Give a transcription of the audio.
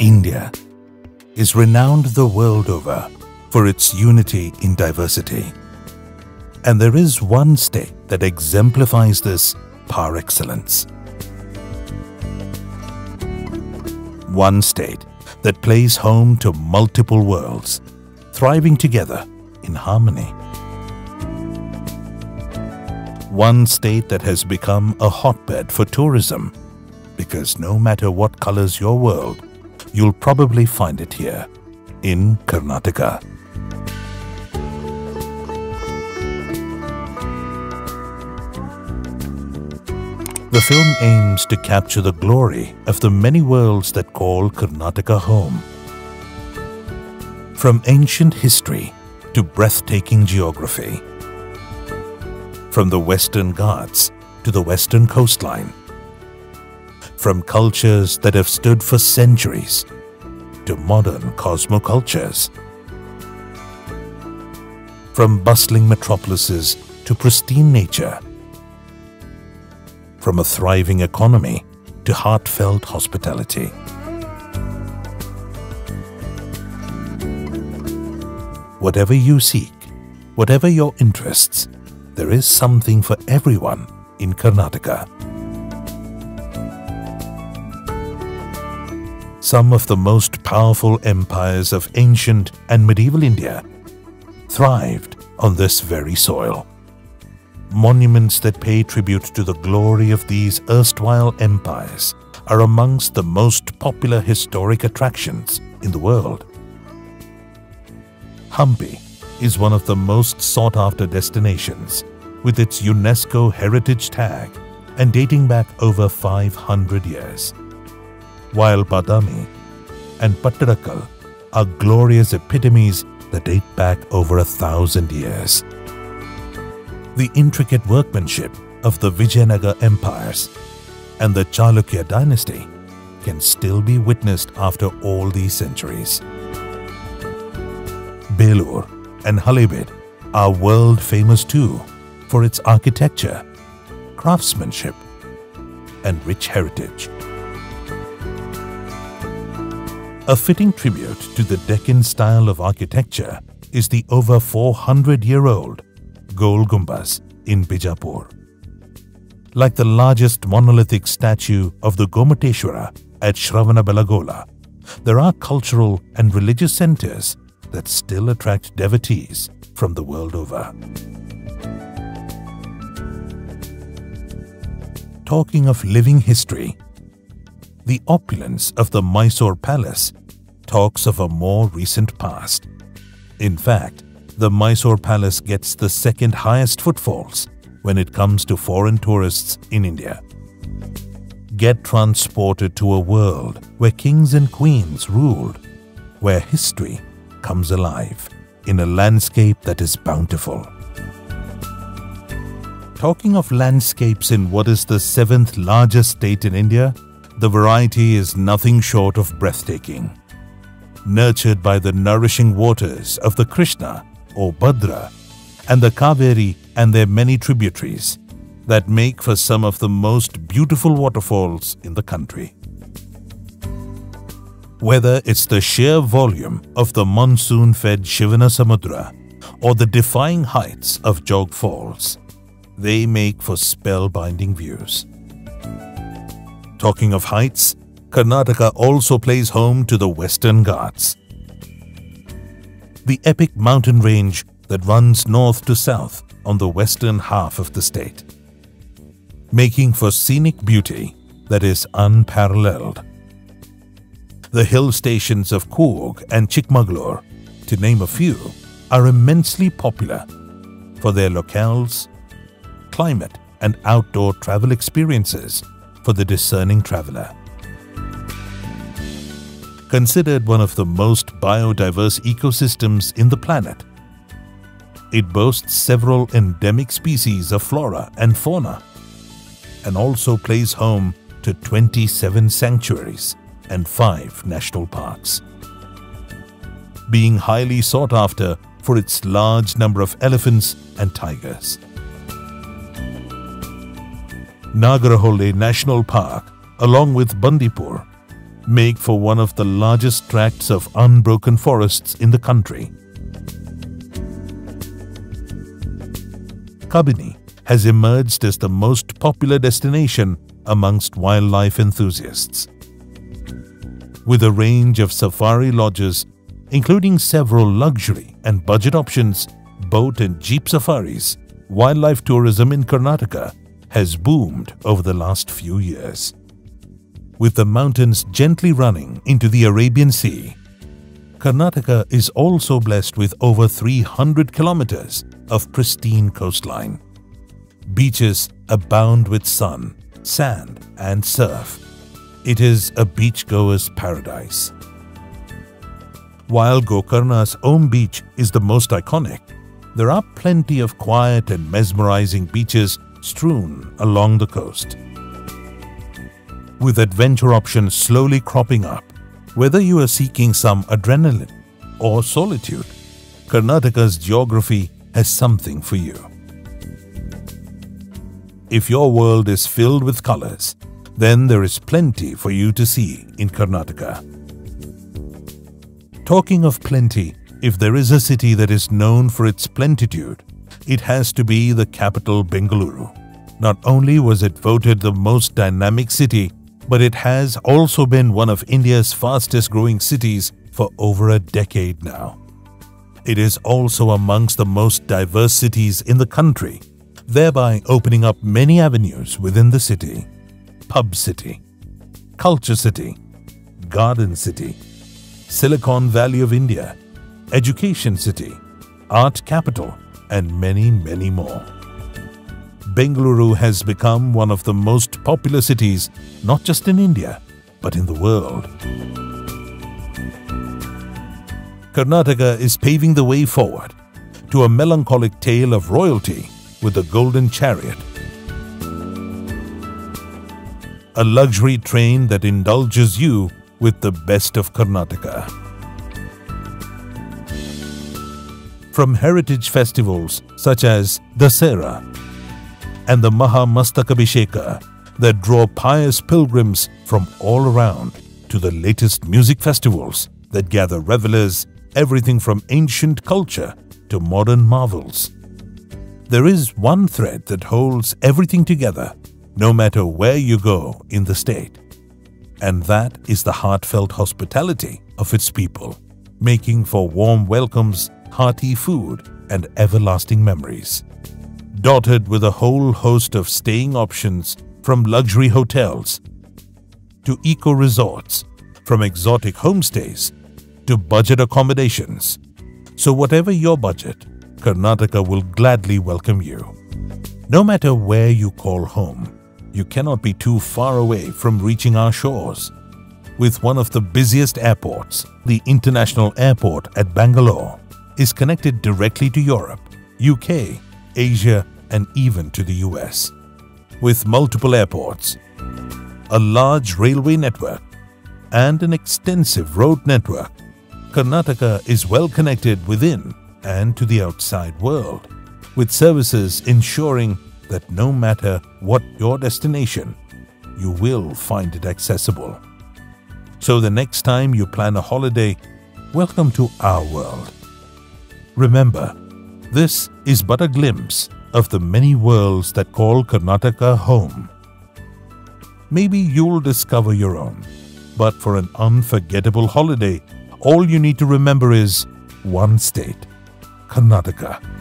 India is renowned the world over for its unity in diversity. And there is one state that exemplifies this par excellence. One state that plays home to multiple worlds, thriving together in harmony. One state that has become a hotbed for tourism because no matter what colors your world, you'll probably find it here in Karnataka. The film aims to capture the glory of the many worlds that call Karnataka home. From ancient history to breathtaking geography, from the Western Ghats to the Western coastline, from cultures that have stood for centuries to modern cosmocultures, from bustling metropolises to pristine nature, from a thriving economy to heartfelt hospitality. Whatever you seek, whatever your interests, there is something for everyone in Karnataka. Some of the most powerful empires of ancient and medieval India thrived on this very soil monuments that pay tribute to the glory of these erstwhile empires are amongst the most popular historic attractions in the world. Hampi is one of the most sought-after destinations with its UNESCO heritage tag and dating back over 500 years. While Badami and Pattadakal are glorious epitomes that date back over a thousand years the intricate workmanship of the Vijayanagar empires and the Chalukya dynasty can still be witnessed after all these centuries. Belur and Halebeedu are world famous too for its architecture, craftsmanship and rich heritage. A fitting tribute to the Deccan style of architecture is the over 400-year-old Gol in Bijapur. Like the largest monolithic statue of the Gomateshwara at Shravanabelagola, there are cultural and religious centers that still attract devotees from the world over. Talking of living history, the opulence of the Mysore Palace talks of a more recent past. In fact, the Mysore Palace gets the second highest footfalls when it comes to foreign tourists in India. Get transported to a world where kings and queens ruled, where history comes alive in a landscape that is bountiful. Talking of landscapes in what is the seventh largest state in India, the variety is nothing short of breathtaking. Nurtured by the nourishing waters of the Krishna or Bhadra, and the Kaveri and their many tributaries that make for some of the most beautiful waterfalls in the country. Whether it's the sheer volume of the monsoon-fed Shivanasamudra or the defying heights of Jog Falls, they make for spellbinding views. Talking of heights, Karnataka also plays home to the Western Ghats, the epic mountain range that runs north to south on the western half of the state, making for scenic beauty that is unparalleled. The hill stations of Coorg and Chikmagalur, to name a few, are immensely popular for their locales, climate and outdoor travel experiences for the discerning traveler considered one of the most biodiverse ecosystems in the planet. It boasts several endemic species of flora and fauna and also plays home to 27 sanctuaries and 5 national parks. Being highly sought after for its large number of elephants and tigers. Nagarhole National Park along with Bandipur make for one of the largest tracts of unbroken forests in the country. Kabini has emerged as the most popular destination amongst wildlife enthusiasts. With a range of safari lodges, including several luxury and budget options, boat and jeep safaris, wildlife tourism in Karnataka has boomed over the last few years. With the mountains gently running into the Arabian Sea, Karnataka is also blessed with over 300 kilometers of pristine coastline. Beaches abound with sun, sand and surf. It is a beachgoer's paradise. While Gokarna's Om Beach is the most iconic, there are plenty of quiet and mesmerizing beaches strewn along the coast. With adventure options slowly cropping up, whether you are seeking some adrenaline or solitude, Karnataka's geography has something for you. If your world is filled with colors, then there is plenty for you to see in Karnataka. Talking of plenty, if there is a city that is known for its plentitude, it has to be the capital Bengaluru. Not only was it voted the most dynamic city, but it has also been one of India's fastest growing cities for over a decade now. It is also amongst the most diverse cities in the country, thereby opening up many avenues within the city. Pub City, Culture City, Garden City, Silicon Valley of India, Education City, Art Capital, and many, many more. Bengaluru has become one of the most popular cities not just in India, but in the world. Karnataka is paving the way forward to a melancholic tale of royalty with the Golden Chariot. A luxury train that indulges you with the best of Karnataka. From heritage festivals such as Dasera and the Mahamastakabhisheka that draw pious pilgrims from all around to the latest music festivals that gather revelers everything from ancient culture to modern marvels. There is one thread that holds everything together, no matter where you go in the state. And that is the heartfelt hospitality of its people, making for warm welcomes, hearty food, and everlasting memories. Dotted with a whole host of staying options from luxury hotels to eco resorts, from exotic homestays to budget accommodations. So, whatever your budget, Karnataka will gladly welcome you. No matter where you call home, you cannot be too far away from reaching our shores. With one of the busiest airports, the International Airport at Bangalore is connected directly to Europe, UK, Asia, and even to the US. With multiple airports, a large railway network, and an extensive road network, Karnataka is well connected within and to the outside world, with services ensuring that no matter what your destination, you will find it accessible. So the next time you plan a holiday, welcome to our world. Remember, this is but a glimpse of the many worlds that call Karnataka home. Maybe you'll discover your own, but for an unforgettable holiday, all you need to remember is one state Karnataka.